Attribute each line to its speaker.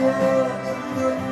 Speaker 1: Yeah.